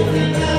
ouve